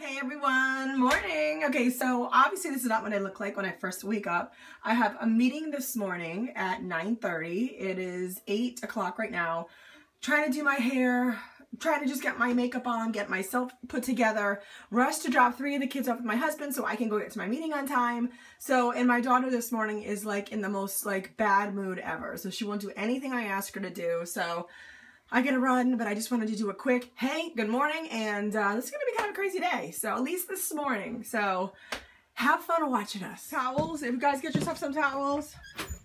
Hey everyone, morning. Okay, so obviously this is not what I look like when I first wake up. I have a meeting this morning at 9.30. It is 8 o'clock right now. Trying to do my hair, trying to just get my makeup on, get myself put together, rush to drop three of the kids off with my husband so I can go get to my meeting on time. So, and my daughter this morning is like in the most like bad mood ever. So she won't do anything I ask her to do. So I gotta run, but I just wanted to do a quick, hey, good morning, and uh, this is gonna be kind of a crazy day. So at least this morning. So have fun watching us. Towels, if you guys get yourself some towels.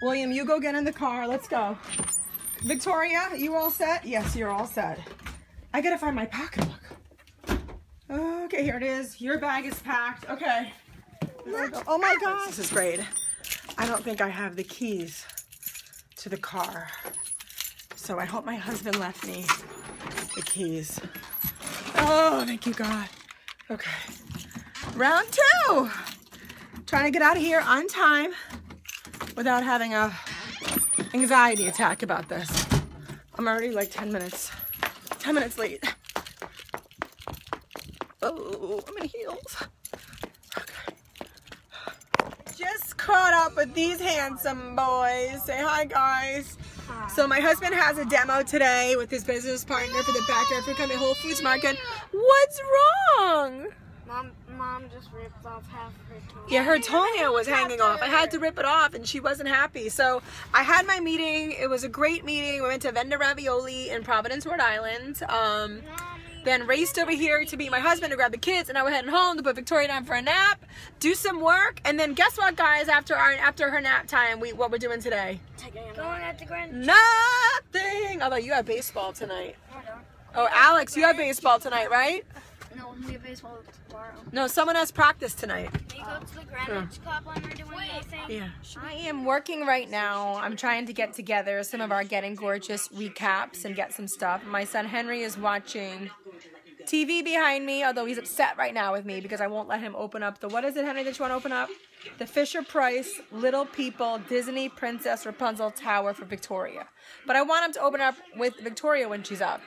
William, you go get in the car, let's go. Victoria, you all set? Yes, you're all set. I gotta find my pocketbook. Okay, here it is. Your bag is packed. Okay. Oh my gosh, this is great. I don't think I have the keys to the car. So I hope my husband left me the keys. Oh, thank you, God. Okay. Round two. Trying to get out of here on time without having a anxiety attack about this. I'm already like 10 minutes, 10 minutes late. Oh, I'm in heels. Okay. Just caught up with these handsome boys. Say hi, guys. So my husband has a demo today with his business partner for the backyard for coming Whole Foods Market. What's wrong? Mom, mom just ripped off half her toenail. Yeah, her toenail was hanging off. I had to rip it off and she wasn't happy. So I had my meeting. It was a great meeting. We went to Venda Ravioli in Providence, Rhode Island. Um, then raced over here to meet my husband to grab the kids and I went heading home to put Victoria down for a nap, do some work, and then guess what guys, after our after her nap time, we what we're doing today? Going at the Grand. Nothing. Although you have baseball tonight. Oh, Alex, you have baseball tonight, right? No, we have baseball tomorrow. No, someone has practice tonight. We go to the Greenwich Club when we're doing nothing. Yeah. I am working right now. I'm trying to get together some of our Getting Gorgeous recaps and get some stuff. My son Henry is watching TV behind me, although he's upset right now with me because I won't let him open up the, what is it, Henry, that you want to open up? The Fisher Price Little People Disney Princess Rapunzel Tower for Victoria. But I want him to open up with Victoria when she's up.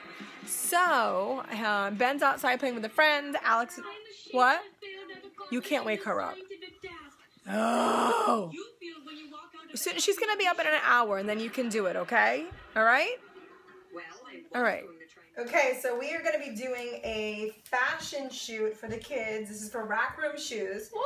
So, uh, Ben's outside playing with a friend. Alex, what? You can't wake her up. Oh. So she's going to be up in an hour and then you can do it, okay? All right? All right. Okay, so we are going to be doing a fashion shoot for the kids. This is for Rack Room Shoes. Woo!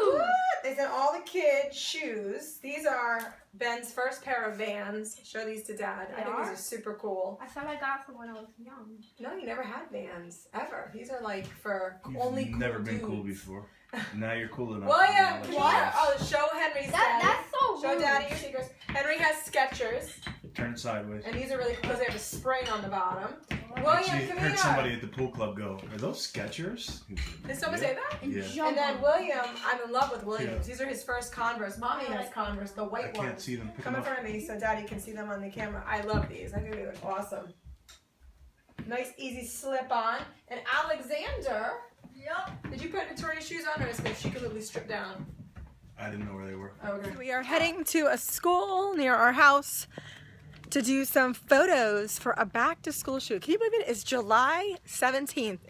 What? They sent all the kids shoes. These are Ben's first pair of Vans. Show these to Dad. I think are? these are super cool. I thought I got from when I was young. No, you never had Vans ever. These are like for You've only cool never been cool before. Now you're cool enough. William, Now can What? oh, show Henry's That, that's so Show rude. Daddy your secrets. Henry has Skechers, Turn sideways. and these are really cool because they have a spring on the bottom. Actually, William, come heard somebody at the pool club go, "Are those Skechers?" Did someone say that? Yeah. And then William, I'm in love with Williams. Yeah. These are his first Converse. Mommy has Converse, the white I white can't ones. see them. Pick Come in them up. front of me so Daddy can see them on the camera. I love these. I think they look awesome. Nice, easy slip on. And Alexander, Yep. did you put Victoria's shoes on, or is it she completely stripped down? I didn't know where they were. Oh, okay. We are heading to a school near our house to do some photos for a back to school shoot. Can you believe it? It's July 17th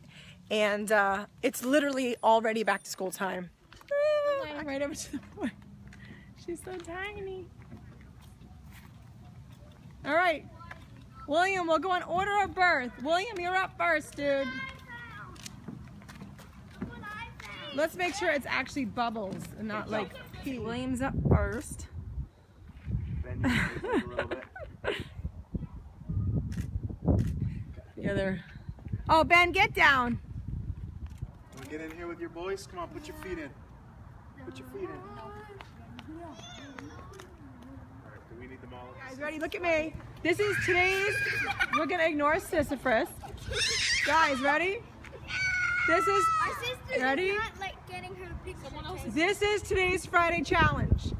and uh, it's literally already back to school time. Ah, right over to the boy. She's so tiny. All right. William, we'll go in order of birth. William, you're up first, dude. Let's make sure it's actually bubbles and not like pee. William's up first. The other. Oh, Ben, get down. Wanna get in here with your boys? Come on, put your feet in. Put your feet in. Alright, do we need them all? Guys, ready? Look at me. This is today's. We're gonna ignore Sisyphus. Guys, ready? This is. My sister's Ready? not like getting her picture taken. This is today's Friday challenge.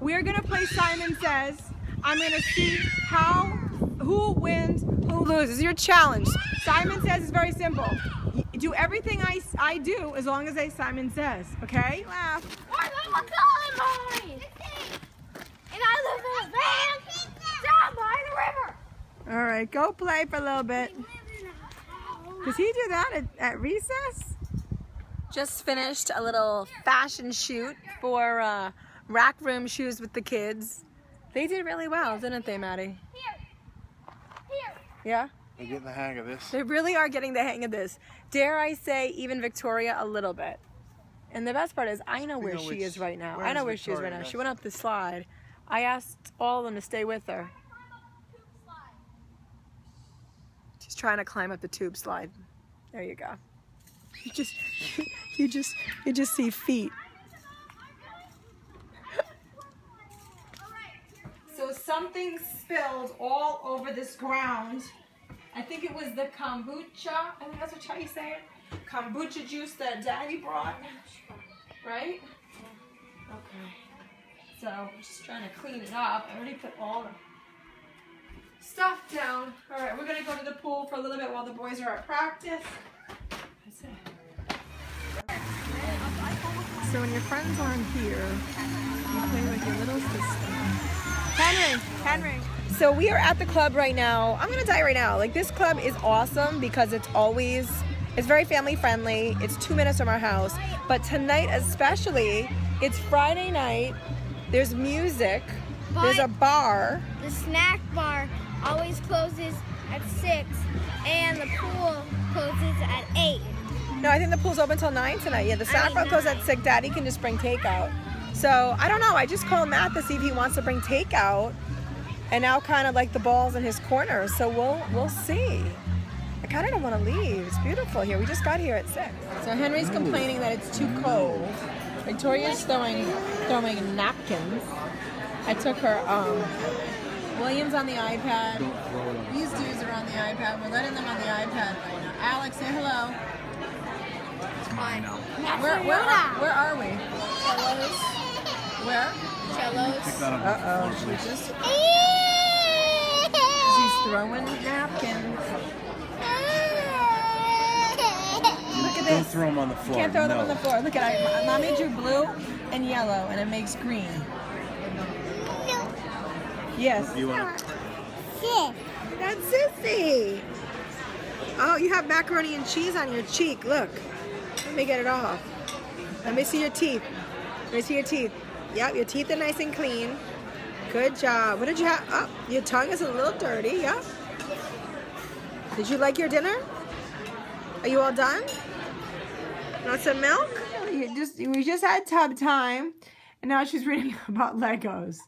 We're gonna play Simon Says. I'm gonna see how, who wins, who loses. Your challenge. Simon Says is very simple. Do everything I, I do as long as I Simon Says. Okay? Laugh. My mama calling mine. And I live in a van down by the river. All right, go play for a little bit. Does he do that at, at recess? Just finished a little fashion shoot for uh, rack room shoes with the kids. They did really well, didn't they, Maddie? Yeah? They're getting the hang of this. They really are getting the hang of this. Dare I say, even Victoria a little bit. And the best part is, I know where know she is right now. I know where she is right now. She went up the slide. I asked all of them to stay with her. She's trying to climb up the tube slide. There you go. You just, you just, you just see feet. Something spilled all over this ground. I think it was the kombucha. I think that's what you say it. Kombucha juice that Daddy brought. Right? Okay. So I'm just trying to clean it up. I already put all the stuff down. All right, we're gonna go to the pool for a little bit while the boys are at practice. That's it. So when your friends aren't here, you play with your little sister. Henry, Henry. So we are at the club right now. I'm gonna die right now. Like this club is awesome because it's always, it's very family friendly. It's two minutes from our house. But tonight especially, it's Friday night. There's music. There's a bar. The snack bar always closes at 6 and the pool closes at 8. No, I think the pool's open till nine tonight. Yeah, the bar goes at six. Daddy can just bring takeout. So I don't know. I just called Matt to see if he wants to bring takeout, and now kind of like the balls in his corner. So we'll we'll see. I kind of don't want to leave. It's beautiful here. We just got here at six. So Henry's complaining that it's too cold. Victoria's throwing throwing napkins. I took her um, Williams on the iPad. These dudes are on the iPad. We're letting them on the iPad right now. Alex, say hello. It's mine now. Where, where, are, where are we? Cellos. Where? Cellos. Uh-oh, please. Just, she's throwing napkins. Look at this. Don't throw them on the floor. Can't throw them on the floor. Look at it. Mommy drew blue and yellow, and it makes green. Yes. You want That's Sissy. Oh, you have macaroni and cheese on your cheek. Look. Let me get it off. Let me see your teeth. Let me see your teeth. Yep, your teeth are nice and clean. Good job. What did you have? Oh, your tongue is a little dirty. Yep. Did you like your dinner? Are you all done? Want some milk? You just we just had tub time, and now she's reading about Legos.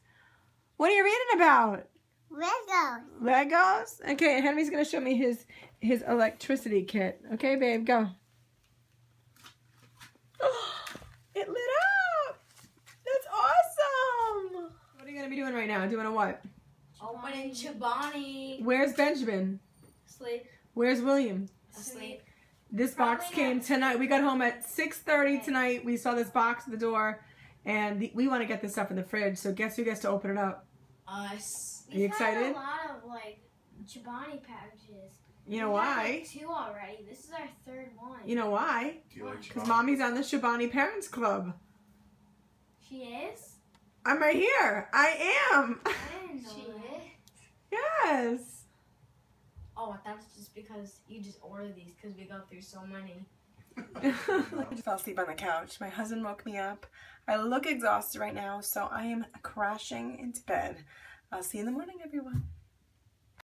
What are you reading about? Legos. Legos? Okay, and Henry's gonna show me his his electricity kit. Okay, babe, go. it lit up! That's awesome! What are you gonna be doing right now? Doing a what? Opening Chobani. Where's Benjamin? Sleep. Where's William? Asleep. This box came not. tonight. We got home at 6.30 tonight. We saw this box at the door, and the, we want to get this stuff in the fridge, so guess who gets to open it up? Us. Are you excited? a lot of like Chobani packages. You know We got, why? like, two already. This is our third one. You know why? Do you like Because mommy's on the Chobani Parents Club. She is. I'm right here. I am. I didn't know She that. yes. Oh, that's just because you just ordered these because we go through so many. I just fell asleep on the couch. My husband woke me up. I look exhausted right now, so I am crashing into bed. I'll see you in the morning, everyone.